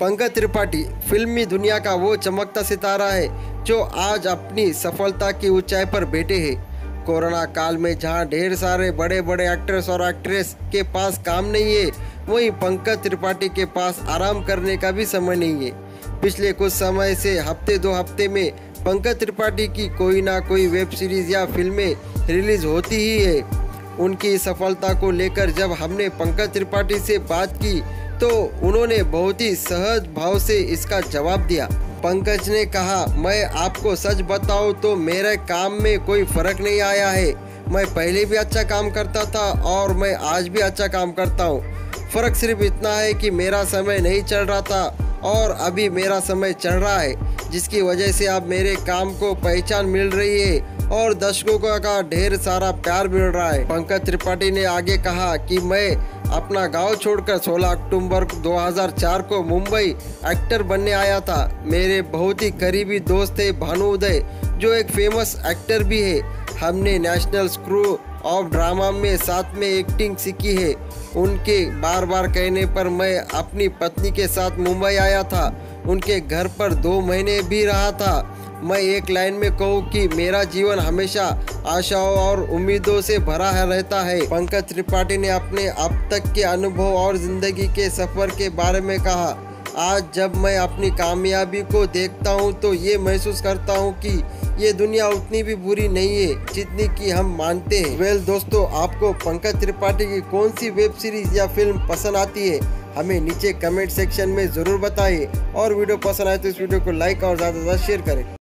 पंकज त्रिपाठी, फिल्मी दुनिया का वो चमकता सितारा है, जो आज अपनी सफलता की ऊंचाई पर बैठे हैं। कोरोना काल में जहाँ ढेर सारे बड़े बड़े एक्ट्रेस और एक्ट्रेस के पास काम नहीं है, वहीं पंकज त्रिपाठी के पास आराम करने का भी समय नहीं है। पिछले कुछ समय से हफ़्ते दो हफ़्ते में पंकज त्रिपाठी की कोई ना कोई वेब सीरीज़ या फ़िल्में रिलीज़ होती ही है। उनकी सफलता को लेकर जब हमने पंकज त्रिपाठी से बात की तो उन्होंने बहुत ही सहज भाव से इसका जवाब दिया। पंकज ने कहा, मैं आपको सच बताऊँ तो मेरे काम में कोई फ़र्क नहीं आया है। मैं पहले भी अच्छा काम करता था और मैं आज भी अच्छा काम करता हूँ। फ़र्क सिर्फ़ इतना है कि मेरा समय नहीं चल रहा था और अभी मेरा समय चल रहा है, जिसकी वजह से अब मेरे काम को पहचान मिल रही है और दर्शकों का ढेर सारा प्यार मिल रहा है। पंकज त्रिपाठी ने आगे कहा कि मैं अपना गाँव छोड़कर 16 अक्टूबर 2004 को मुंबई एक्टर बनने आया था। मेरे बहुत ही करीबी दोस्त थे भानु उदय, जो एक फ़ेमस एक्टर भी है। हमने नेशनल स्क्रू ऑफ़ ड्रामा में साथ में एक्टिंग सीखी है। उनके बार बार कहने पर मैं अपनी पत्नी के साथ मुंबई आया था। उनके घर पर दो महीने भी रहा था। मैं एक लाइन में कहूँ कि मेरा जीवन हमेशा आशाओं और उम्मीदों से भरा है, रहता है। पंकज त्रिपाठी ने अपने अब तक के अनुभव और ज़िंदगी के सफ़र के बारे में कहा, आज जब मैं अपनी कामयाबी को देखता हूँ तो ये महसूस करता हूँ कि ये दुनिया उतनी भी बुरी नहीं है जितनी की हम मानते हैं। वेल दोस्तों, आपको पंकज त्रिपाठी की कौन सी वेब सीरीज़ या फ़िल्म पसंद आती है, हमें नीचे कमेंट सेक्शन में ज़रूर बताइए और वीडियो पसंद आए तो इस वीडियो को लाइक और ज़्यादा से ज़्यादा शेयर करें।